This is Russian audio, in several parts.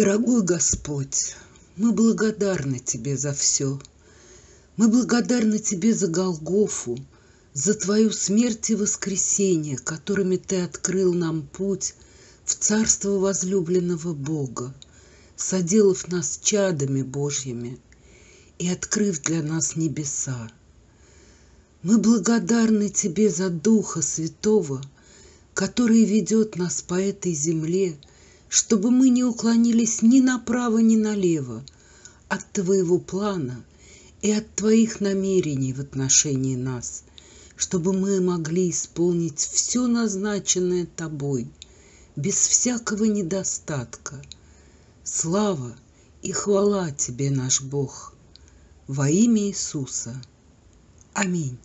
Дорогой Господь, мы благодарны Тебе за все. Мы благодарны Тебе за Голгофу, за Твою смерть и воскресение, которыми Ты открыл нам путь в царство возлюбленного Бога, соделав нас чадами Божьими и открыв для нас небеса. Мы благодарны Тебе за Духа Святого, который ведет нас по этой земле – чтобы мы не уклонились ни направо, ни налево от Твоего плана и от Твоих намерений в отношении нас, чтобы мы могли исполнить все назначенное Тобой, без всякого недостатка. Слава и хвала Тебе, наш Бог, во имя Иисуса. Аминь.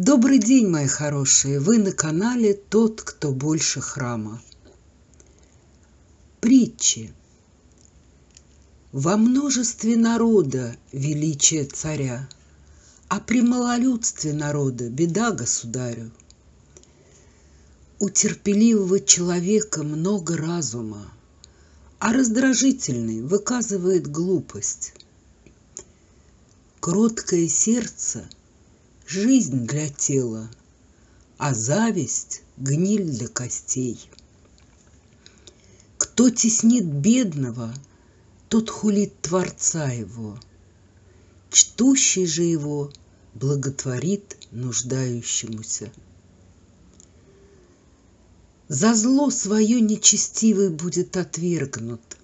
Добрый день, мои хорошие! Вы на канале «Тот, кто больше храма». Притчи. Во множестве народа величие царя, А при малолюдстве народа беда государю. У терпеливого человека много разума, А раздражительный выказывает глупость. Кроткое сердце – жизнь для тела, а зависть — гниль для костей. Кто теснит бедного, тот хулит Творца его, чтущий же его благотворит нуждающемуся. За зло свое нечестивый будет отвергнут,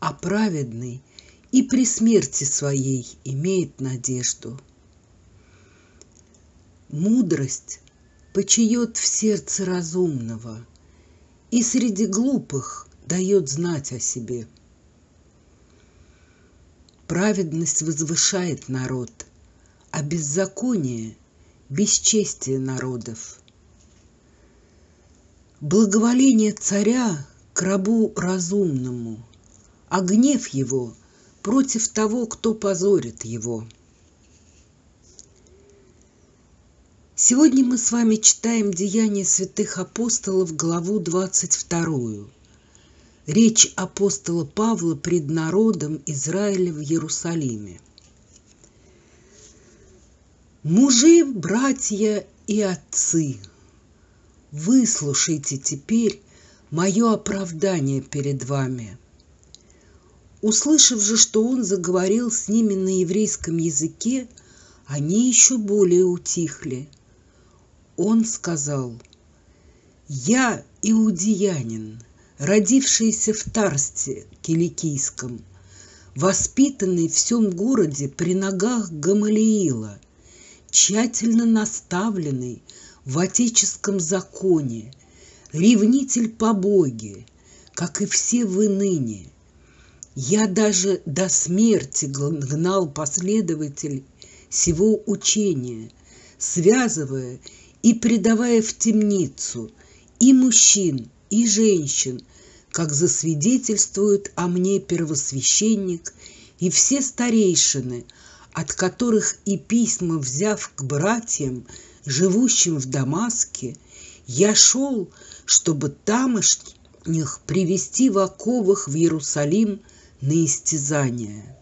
а праведный и при смерти своей имеет надежду – Мудрость почиет в сердце разумного И среди глупых дает знать о себе. Праведность возвышает народ, А беззаконие – бесчестие народов. Благоволение царя к рабу разумному, А гнев его против того, кто позорит его – Сегодня мы с вами читаем Деяния святых апостолов, главу 22. Речь апостола Павла пред народом Израиля в Иерусалиме. Мужи, братья и отцы, выслушайте теперь мое оправдание перед вами. Услышав же, что он заговорил с ними на еврейском языке, они еще более утихли – он сказал, «Я иудеянин, родившийся в Тарсте Киликийском, воспитанный в всем городе при ногах Гамалиила, тщательно наставленный в отеческом законе, ревнитель по Боге, как и все вы ныне. Я даже до смерти гнал последователь сего учения, связывая и предавая в темницу и мужчин, и женщин, как засвидетельствует о мне первосвященник и все старейшины, от которых и письма взяв к братьям, живущим в Дамаске, я шел, чтобы тамошних привести в оковах в Иерусалим на истязание.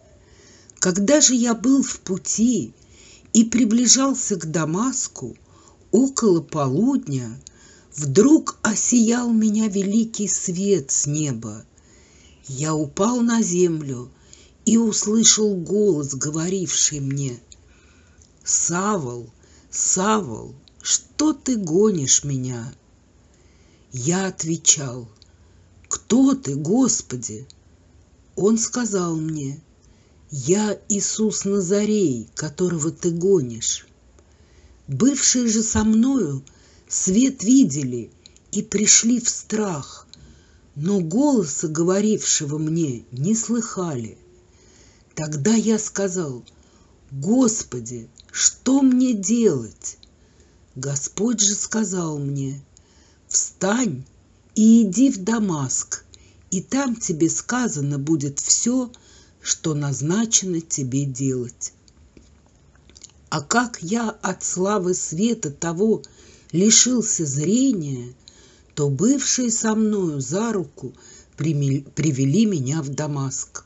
Когда же я был в пути и приближался к Дамаску, около полудня вдруг осиял меня великий свет с неба. Я упал на землю и услышал голос, говоривший мне, «Савол, Савол, что ты гонишь меня?» Я отвечал, «Кто ты, Господи?» Он сказал мне, «Я Иисус Назарей, которого ты гонишь». Бывшие же со мною свет видели и пришли в страх, но голоса, говорившего мне, не слыхали. Тогда я сказал, «Господи, что мне делать?» Господь же сказал мне, «Встань и иди в Дамаск, и там тебе сказано будет все, что назначено тебе делать». А как я от славы света того лишился зрения, то бывшие со мною за руку привели меня в Дамаск.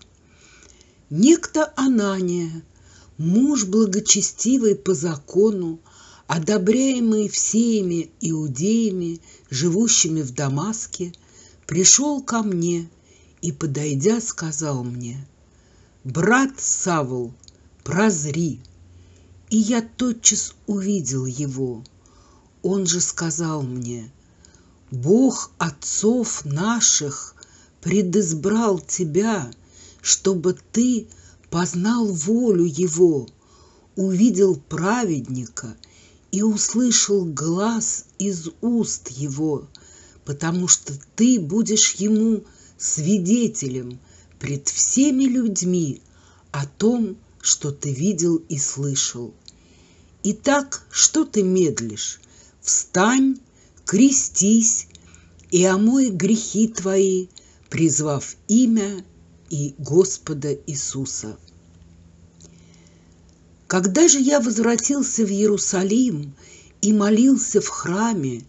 Некто Анания, муж благочестивый по закону, одобряемый всеми иудеями, живущими в Дамаске, пришел ко мне и, подойдя, сказал мне, «Брат Савл, прозри!» И я тотчас увидел его. Он же сказал мне, «Бог отцов наших предизбрал тебя, чтобы ты познал волю Его, увидел праведника и услышал глаз из уст Его, потому что ты будешь Ему свидетелем пред всеми людьми о том, что ты видел и слышал. Итак, что ты медлишь? Встань, крестись и омой грехи твои, призвав имя и Господа Иисуса. Когда же я возвратился в Иерусалим и молился в храме,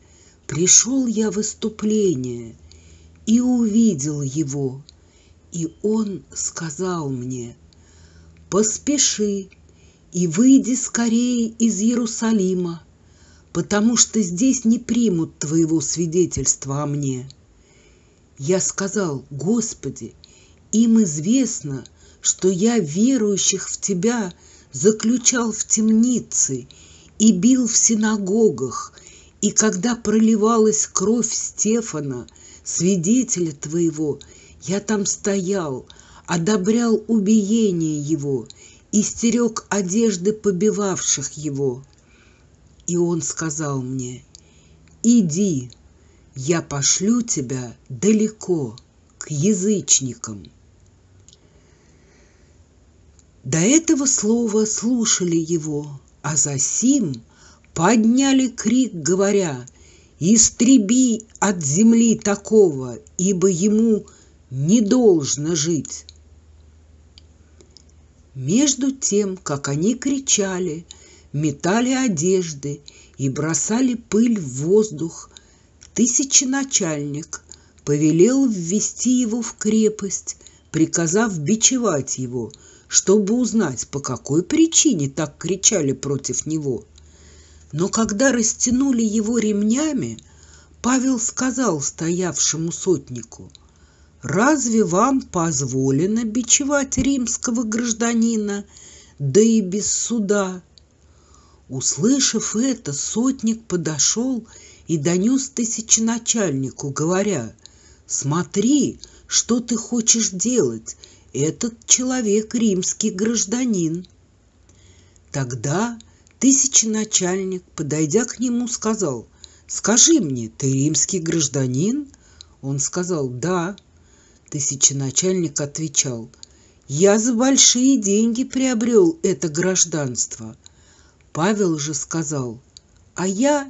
пришел я в выступление и увидел его, и он сказал мне, «Поспеши и выйди скорее из Иерусалима, потому что здесь не примут твоего свидетельства о мне». Я сказал, Господи, им известно, что я верующих в Тебя заключал в темнице и бил в синагогах, и когда проливалась кровь Стефана, свидетеля Твоего, я там стоял, одобрял убиение его и стерег одежды побивавших его. И он сказал мне, иди, я пошлю тебя далеко, к язычникам. До этого слова слушали его, а за сим подняли крик, говоря, «Истреби от земли такого, ибо ему не должно жить». Между тем, как они кричали, метали одежды и бросали пыль в воздух, тысяченачальник повелел ввести его в крепость, приказав бичевать его – чтобы узнать, по какой причине так кричали против него. Но когда растянули его ремнями, Павел сказал стоявшему сотнику, «Разве вам позволено бичевать римского гражданина, да и без суда?» Услышав это, сотник подошел и донес тысяченачальнику, говоря, «Смотри, что ты хочешь делать, этот человек римский гражданин. Тогда тысяченачальник, подойдя к нему, сказал, «Скажи мне, ты римский гражданин?» Он сказал, «Да». Тысяченачальник отвечал, «Я за большие деньги приобрел это гражданство». Павел же сказал, «А я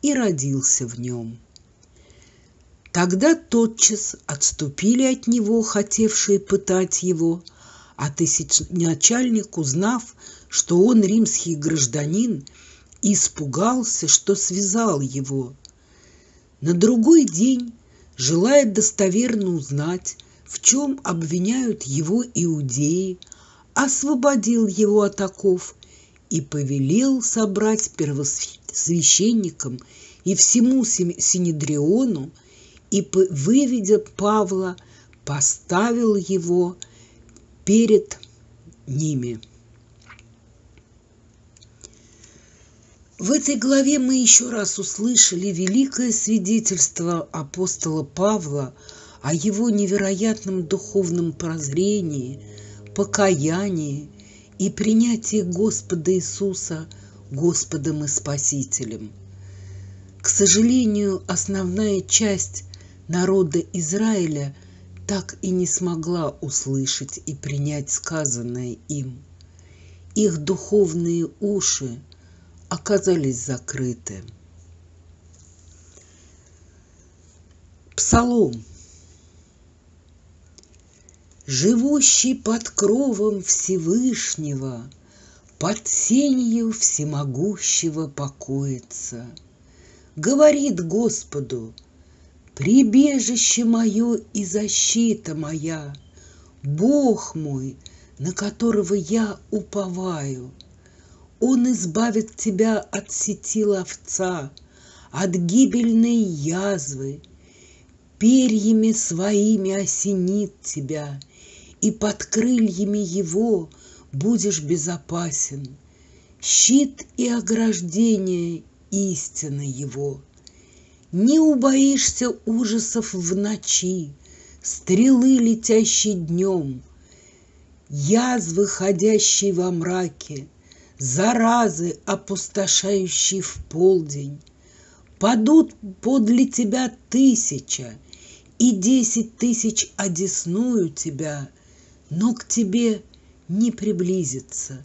и родился в нем». Тогда тотчас отступили от него, хотевшие пытать его, а тысячначальник, узнав, что он римский гражданин, испугался, что связал его. На другой день, желая достоверно узнать, в чем обвиняют его иудеи, освободил его от оков и повелел собрать первосвященникам и всему Синедриону – и, выведя Павла, поставил его перед ними. В этой главе мы еще раз услышали великое свидетельство апостола Павла о его невероятном духовном прозрении, покаянии и принятии Господа Иисуса Господом и Спасителем. К сожалению, основная часть народа Израиля так и не смогла услышать и принять сказанное им. Их духовные уши оказались закрыты. Псалом. Живущий под кровом Всевышнего, Под сенью всемогущего покоится. Говорит Господу, Прибежище мое и защита моя, Бог мой, на которого я уповаю. Он избавит тебя от сети ловца, От гибельной язвы, Перьями своими осенит тебя, И под крыльями его будешь безопасен. Щит и ограждение истины его. Не убоишься ужасов в ночи, Стрелы, летящей днем, Язвы, ходящей во мраке, Заразы, опустошающие в полдень. Падут подле тебя тысяча, И десять тысяч одесную тебя, Но к тебе не приблизится.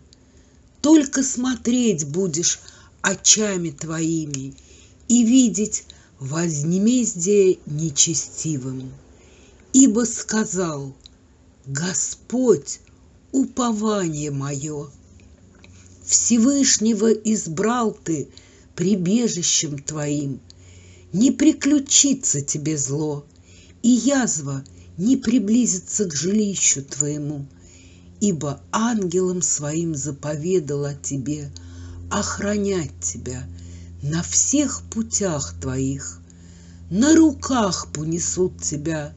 Только смотреть будешь очами твоими И видеть возмездие нечестивым. Ибо сказал, Господь, упование мое, Всевышнего избрал ты прибежищем твоим, Не приключится тебе зло, И язва не приблизится к жилищу твоему, Ибо ангелом своим заповедал тебе Охранять тебя на всех путях твоих, На руках понесут тебя,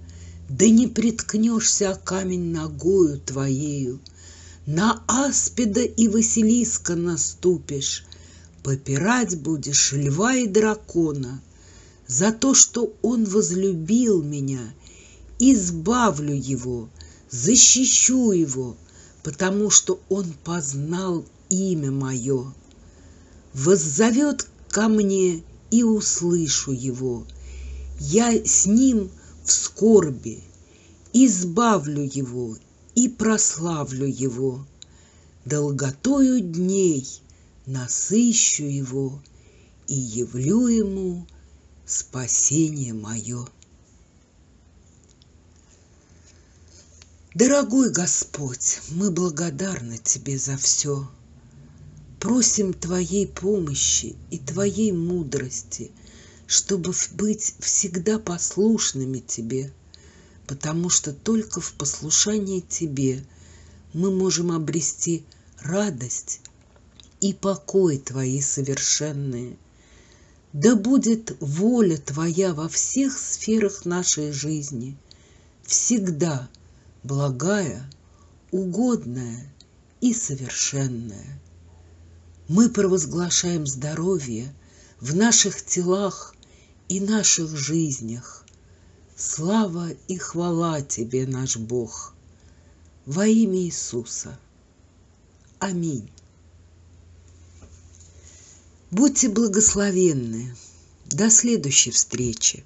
Да не приткнешься о камень ногою твоею, На аспида и Василиска наступишь, Попирать будешь льва и дракона. За то, что он возлюбил меня, Избавлю его, защищу его, Потому что он познал имя мое. Воззовет ко мне, и услышу его. Я с ним в скорби, избавлю его и прославлю его. Долготою дней насыщу его и явлю ему спасение мое. Дорогой Господь, мы благодарны Тебе за все. Просим Твоей помощи и Твоей мудрости, чтобы быть всегда послушными Тебе, потому что только в послушании Тебе мы можем обрести радость и покой Твои совершенные. Да будет воля Твоя во всех сферах нашей жизни, всегда благая, угодная и совершенная. Мы провозглашаем здоровье в наших телах и наших жизнях. Слава и хвала Тебе, наш Бог, во имя Иисуса. Аминь. Будьте благословенны. До следующей встречи.